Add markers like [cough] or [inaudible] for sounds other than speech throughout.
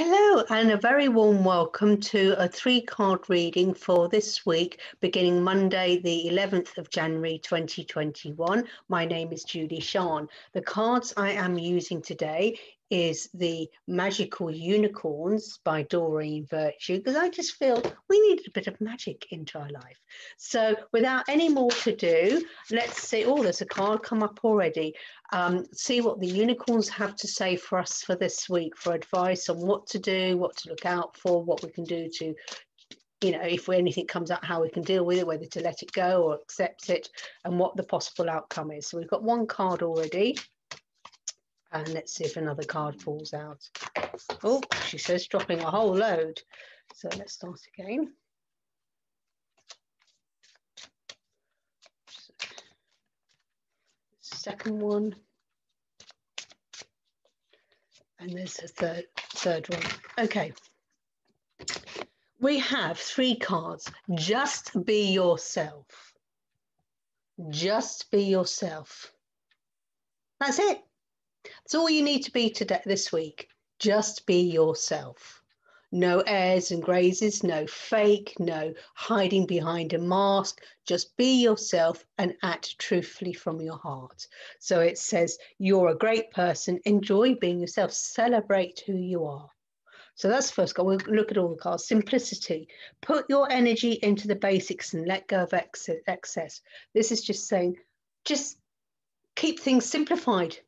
Hello, and a very warm welcome to a three card reading for this week, beginning Monday, the 11th of January 2021. My name is Julie-Sian. The cards I am using today is the Magical Unicorns by Doreen Virtue because I just feel we need a bit of magic into our life. So, without any more to do, let's see. Oh, there's a card come up already. Um, see what the unicorns have to say for us for this week for advice on what to do, what to look out for, what we can do to you know, if anything comes up, how we can deal with it, whether to let it go or accept it, and what the possible outcome is. So we've got one card already. And let's see if another card falls out. Oh, she says dropping a whole load. So let's start again. Second one. And there's a third, third one. Okay. We have three cards. Just be yourself. Just be yourself. That's it. That's all you need to be today this week. Just be yourself. No airs and grazes, no fake, no hiding behind a mask. Just be yourself and act truthfully from your heart. So it says, You're a great person. Enjoy being yourself. Celebrate who you are. So that's the first goal. We'll look at all the cards. Simplicity. Put your energy into the basics and let go of excess. This is just saying, just keep things simplified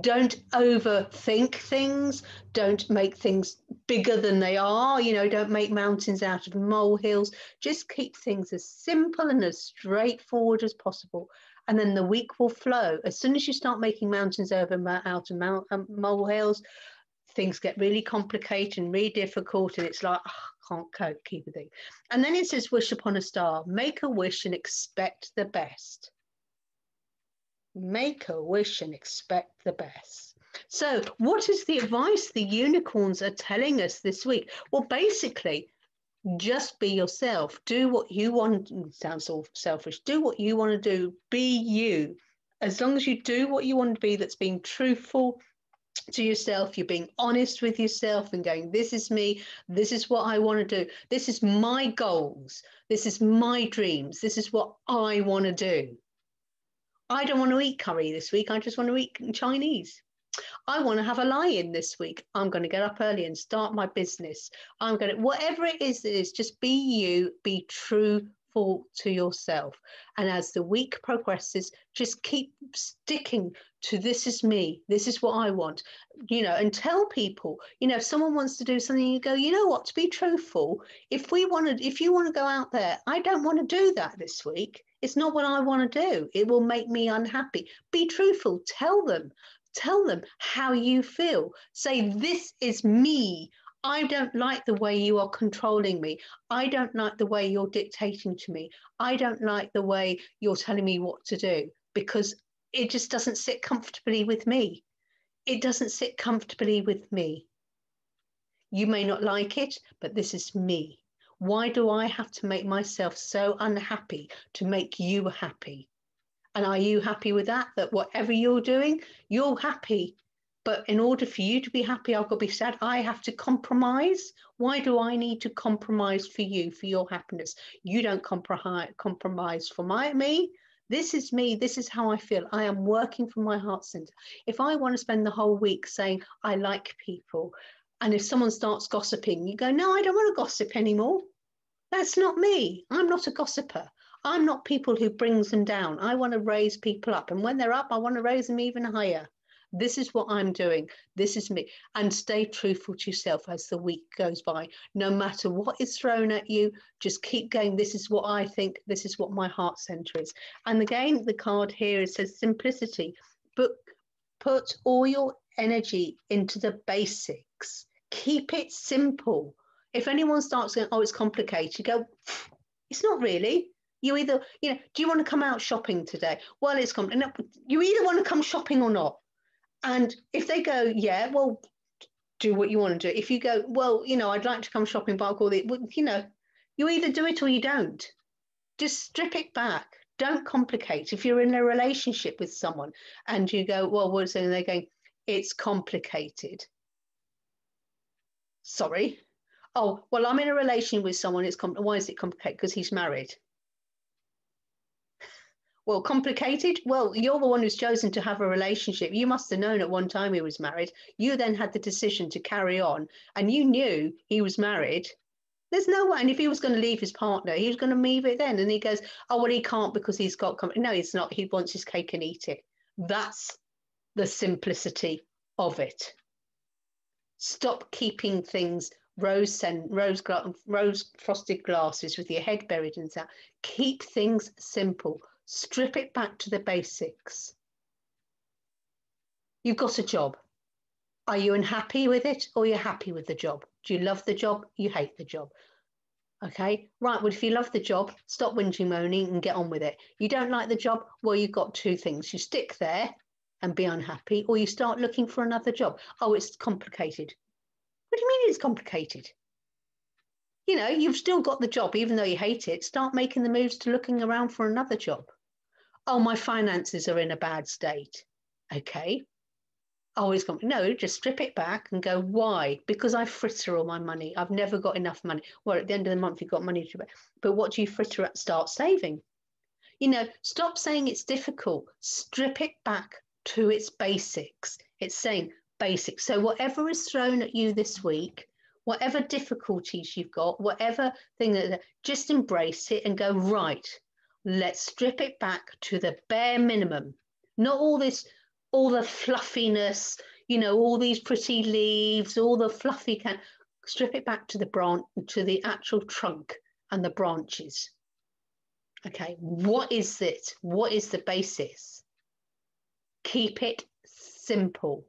don't overthink things. Don't make things bigger than they are. You know don't make mountains out of molehills. Just keep things as simple and as straightforward as possible. And then the week will flow. As soon as you start making mountains over out of um, molehills things get really complicated and really difficult and it's like oh, can't cope keep a thing. And then it says wish upon a star. Make a wish and expect the best make a wish and expect the best. So, what is the advice the unicorns are telling us this week? Well, basically, just be yourself. Do what you want. Sounds all selfish. Do what you want to do. Be you. As long as you do what you want to be, that's being truthful to yourself, you're being honest with yourself and going, This is me. This is what I want to do. This is my goals. This is my dreams. This is what I want to do. I don't want to eat curry this week. I just want to eat Chinese. I want to have a lie in this week. I'm going to get up early and start my business. I'm going to, whatever it is, it is just be you, be truthful to yourself. And as the week progresses, just keep sticking to this is me, this is what I want, you know, and tell people, you know, if someone wants to do something, you go, you know what, to be truthful, if we want to, if you want to go out there, I don't want to do that this week. It's not what I want to do. It will make me unhappy. Be truthful. Tell them. Tell them how you feel. Say, This is me. I don't like the way you are controlling me. I don't like the way you're dictating to me. I don't like the way you're telling me what to do because it just doesn't sit comfortably with me. It doesn't sit comfortably with me. You may not like it, but this is me. Why do I have to make myself so unhappy to make you happy? And are you happy with that? That whatever you're doing, you're happy. But in order for you to be happy, I've got to be sad. I have to compromise. Why do I need to compromise for you, for your happiness? You don't compromise for my me. This is me. This is how I feel. I am working from my heart center. If I want to spend the whole week saying I like people and if someone starts gossiping, you go, No, I don't want to gossip anymore. That's not me. I'm not a gossiper. I'm not people who brings them down. I want to raise people up. And when they're up, I want to raise them even higher. This is what I'm doing. This is me. And stay truthful to yourself as the week goes by. No matter what is thrown at you, just keep going. This is what I think. This is what my heart center is. And again, the card here it says simplicity. But put all your energy into the basics. Keep it simple. If anyone starts going, oh, it's complicated, you go, it's not really. You either, you know, do you want to come out shopping today? Well, it's complicated. You either want to come shopping or not. And if they go, yeah, well, do what you want to do. If you go, well, you know, I'd like to come shopping, but I'll call it, well, you know, you either do it or you don't. Just strip it back. Don't complicate. If you're in a relationship with someone and you go, well, what's? And they're going, it's complicated. Sorry. Oh, well, I'm in a relation with someone. It's why is it complicated? Because he's married. Well, complicated? Well, you're the one who's chosen to have a relationship. You must have known at one time he was married. You then had the decision to carry on, and you knew he was married. There's no way. And if he was going to leave his partner, he was going to leave it then. And he goes, Oh, well, he can't because he's got. No, he's not. He wants his cake and eat it. That's the simplicity of it. Stop keeping things rose scent, rose, rose frosted glasses with your head buried in that. Keep things simple. Strip it back to the basics. You've got a job. Are you unhappy with it or you're happy with the job? Do you love the job? You hate the job. Okay, right. Well, if you love the job, stop whinging, moaning, and get on with it. You don't like the job? Well, you've got two things. You stick there and be unhappy, or you start looking for another job. Oh, it's complicated. What do you mean it's complicated? You know, you've still got the job, even though you hate it. Start making the moves to looking around for another job. Oh, my finances are in a bad state. Okay, oh, always going, no, just strip it back and go, why? Because I fritter all my money. I've never got enough money. Well, at the end of the month, you've got money to. But what do you fritter at? Start saving. You know, stop saying it's difficult. Strip it back to its basics. It's saying basics. So whatever is thrown at you this week, whatever difficulties you've got, whatever thing that just embrace it and go, right, let's strip it back to the bare minimum. Not all this all the fluffiness, you know, all these pretty leaves, all the fluffy can strip it back to the branch to the actual trunk and the branches. Okay, what is it? What is the basis? Keep it simple.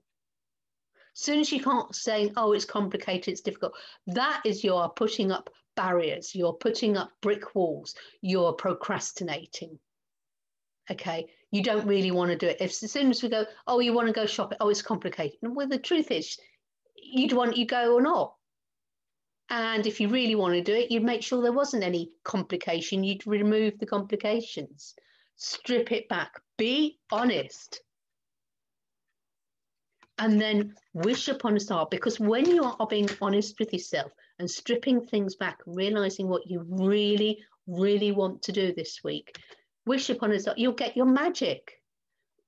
As soon as you can't say, oh, it's complicated, it's difficult, that is you are putting up barriers, you're putting up brick walls, you're procrastinating. Okay, you don't really want to do it. If as soon as we go, oh, you want to go shopping, oh, it's complicated. Well, the truth is, you'd want you go or not. And if you really want to do it, you'd make sure there wasn't any complication. You'd remove the complications, strip it back, be honest. And then wish upon a star because when you are being honest with yourself and stripping things back, realizing what you really, really want to do this week, wish upon a star, you'll get your magic.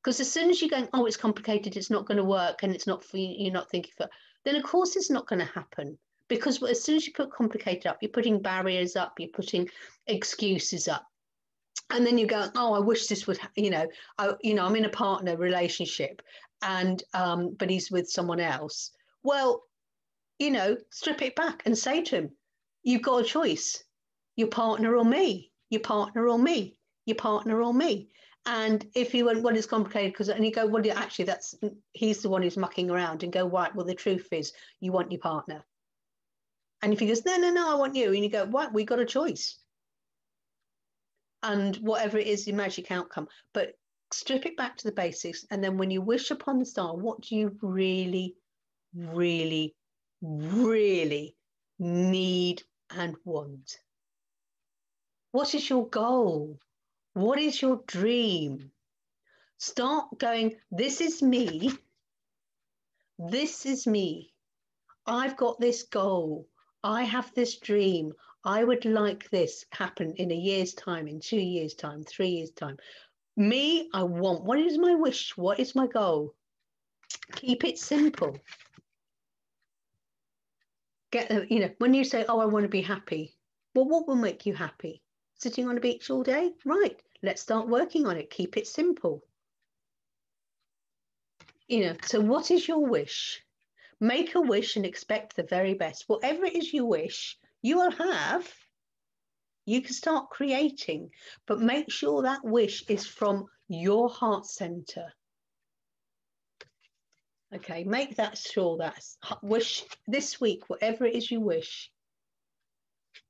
Because as soon as you're going, oh, it's complicated, it's not going to work, and it's not for you, you're not thinking for, then of course it's not going to happen. Because as soon as you put complicated up, you're putting barriers up, you're putting excuses up. And then you go, oh, I wish this would, you know, I, you know, I'm in a partner relationship, and um, but he's with someone else. Well, you know, strip it back and say to him, you've got a choice, your partner or me, your partner or me your partner or me. And if you went, well, it's complicated because, and you go, well, actually, that's he's the one who's mucking around, and go, right, well, the truth is, you want your partner. And if he goes, no, no, no, I want you, and you go, right, we got a choice. And whatever it is, the magic outcome. But strip it back to the basics, and then when you wish upon the star, what do you really, really, really need and want? What is your goal? What is your dream? Start going, this is me. This is me. I've got this goal. I have this dream. I would like this happen in a year's time, in two years' time, three years' time. Me, I want. What is my wish? What is my goal? Keep it simple. Get uh, you know when you say, "Oh, I want to be happy." Well, what will make you happy? Sitting on a beach all day? Right. Let's start working on it. Keep it simple. You know, so what is your wish? Make a wish and expect the very best. Whatever it is you wish, you will have. You can start creating, but make sure that wish is from your heart center. Okay, make that sure that's wish this week, whatever it is you wish,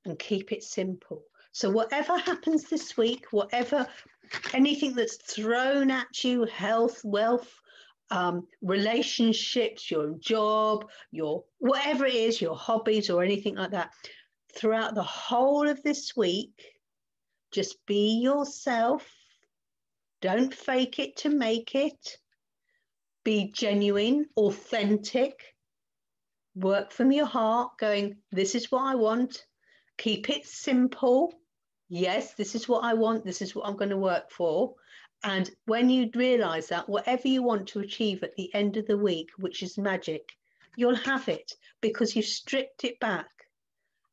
and keep it simple. So, whatever happens this week, whatever anything that's thrown at you, health, wealth, um, relationships, your job, your whatever it is, your hobbies or anything like that, throughout the whole of this week, just be yourself. Don't fake it to make it. Be genuine, authentic, work from your heart, going, This is what I want. Keep it simple. Yes, this is what I want. This is what I'm going to work for. And when you realize that, whatever you want to achieve at the end of the week, which is magic, you'll have it because you've stripped it back.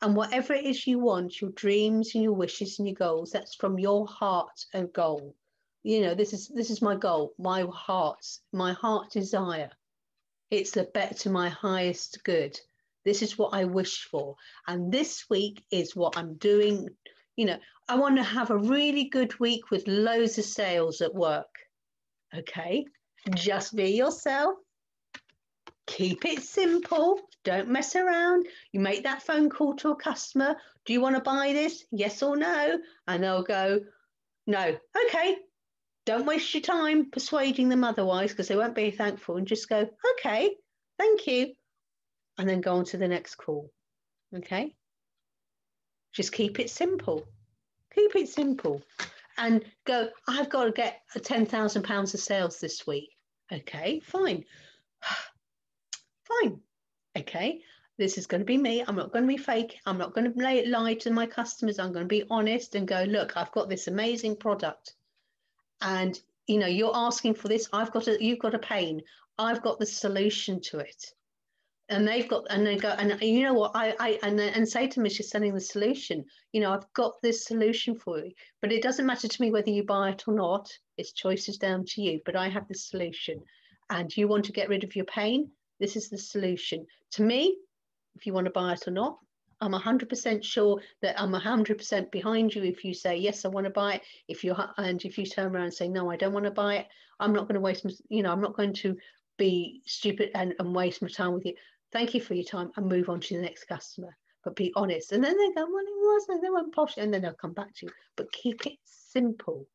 And whatever it is you want, your dreams and your wishes and your goals, that's from your heart and goal. You know, this is this is my goal, my heart's, my heart desire. It's the bet to my highest good. This is what I wish for. And this week is what I'm doing. You know, I want to have a really good week with loads of sales at work. Okay. Just be yourself. Keep it simple. Don't mess around. You make that phone call to a customer. Do you want to buy this? Yes or no? And they'll go, no. Okay, don't waste your time persuading them otherwise because they won't be thankful and just go, okay, thank you. And then go on to the next call. Okay. Just keep it simple. Keep it simple. And go, I've got to get a £10,000 of sales this week. Okay, fine. [sighs] fine. Okay, this is going to be me. I'm not going to be fake. I'm not going to lie to my customers. I'm going to be honest and go, look, I've got this amazing product. And you know you're asking for this. I've got a you've got a pain. I've got the solution to it. And they've got and they go and you know what? I i and, and say to me she's sending the solution. You know i've got this solution for you. But it doesn't matter to me whether you buy it or not. It's choices down to you. But i have the solution. And you want to get rid of your pain this is the solution to me if you want to buy it or not I'm 100% sure that I'm 100% behind you if you say yes, I want to buy it. If you and if you turn around and say no, I don't want to buy it, I'm not going to waste. You know, I'm not going to be stupid and, and waste my time with you. Thank you for your time and move on to the next customer. But be honest. And then they go, well, it wasn't. They weren't posh, and then they'll come back to you. But keep it simple,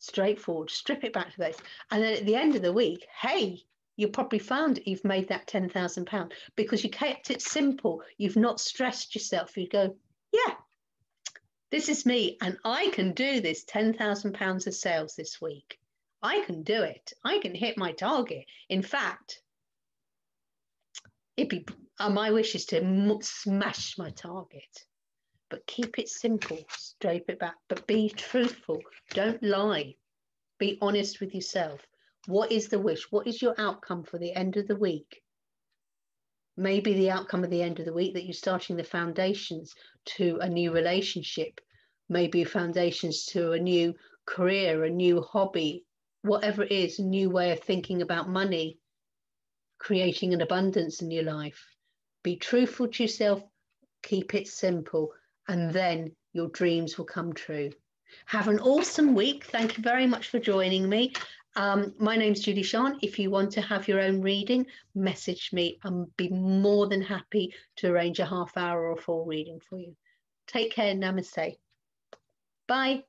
straightforward. Strip it back to this, and then at the end of the week, hey, you probably found you've made that £10,000 because you kept it simple. You've not stressed yourself. You go, yeah, this is me, and I can do this £10,000 of sales this week. I can do it. I can hit my target. In fact, it'd be uh, my wish is to smash my target, but keep it simple, straight it back, but be truthful. Don't lie. Be honest with yourself. What is the wish? What is your outcome for the end of the week? Maybe the outcome of the end of the week that you're starting the foundations to a new relationship, maybe foundations to a new career, a new hobby, whatever it is, a new way of thinking about money, creating an abundance in your life. Be truthful to yourself, keep it simple, and then your dreams will come true. Have an awesome week. Thank you very much for joining me. Um, my name's Julie-Sian. If you want to have your own reading, message me. I'll be more than happy to arrange a half hour or full reading for you. Take care. Namaste. Bye.